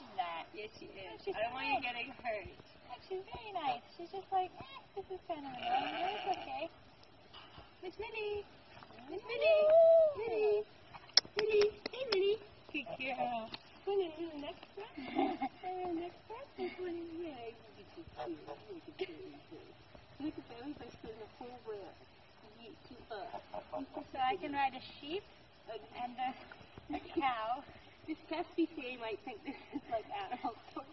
she's not. Yes, she is. She's I don't want you getting hurt. She's very nice. She's just like, eh, this is kind of annoying, but it's okay. Miss Minnie. Miss Minnie. Minnie. Minnie. Hey, Minnie. Good girl. On in the next breath. Uh, next breath. This one in here. Look at you, cute. Look at you, cute. Look at in the whole breath. You keep. So I can ride a sheep and a, a cow. This pesky might think this is like culture.